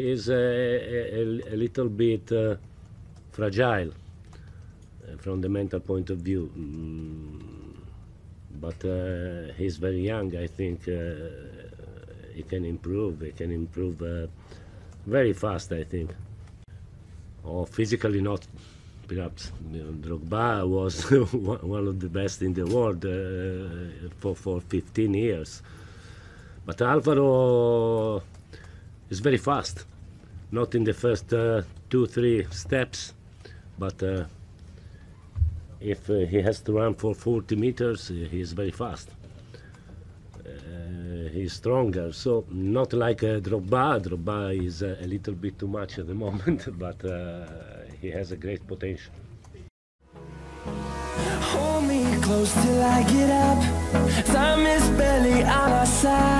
he's a, a, a little bit uh, fragile uh, from the mental point of view. Mm, but uh, he's very young. I think uh, he can improve. He can improve uh, very fast. I think. Or physically not, perhaps. You Drogba was one of the best in the world uh, for for 15 years. But Alvaro is very fast. Not in the first uh, two, three steps, but uh, if uh, he has to run for 40 meters, uh, he is very fast. Uh, he's stronger, so not like uh, Drogba. Is a little bit too much at the moment, but he has a great potential. Hold me close till I get up. Time is barely on our side